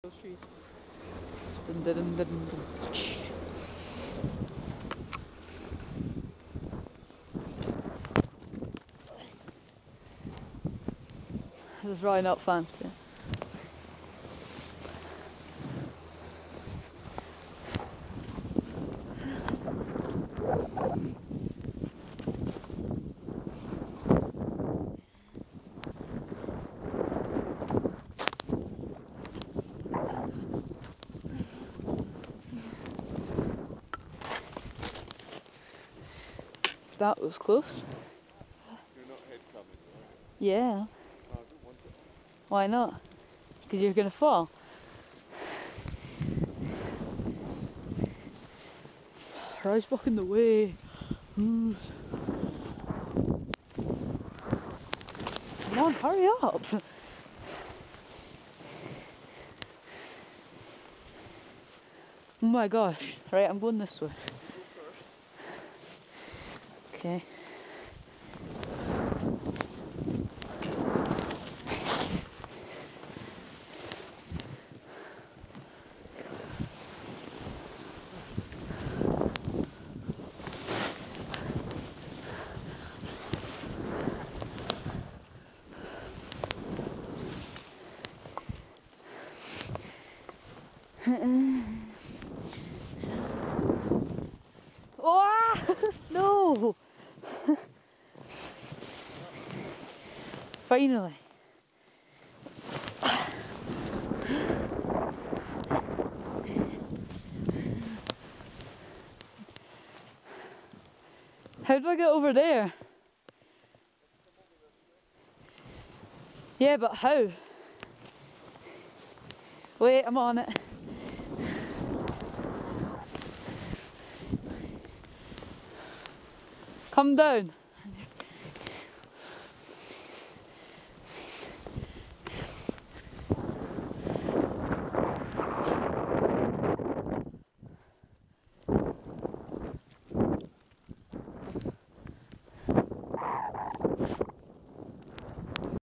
This is really not fancy. That was close. You're not head coming, right? Yeah. Why not? Because you're gonna fall. Rise back in the way. Mm. Come on, hurry up. Oh my gosh. Right, I'm going this way. Okay. Oh, no! Finally. How do I get over there? Yeah, but how? Wait, I'm on it. Come down.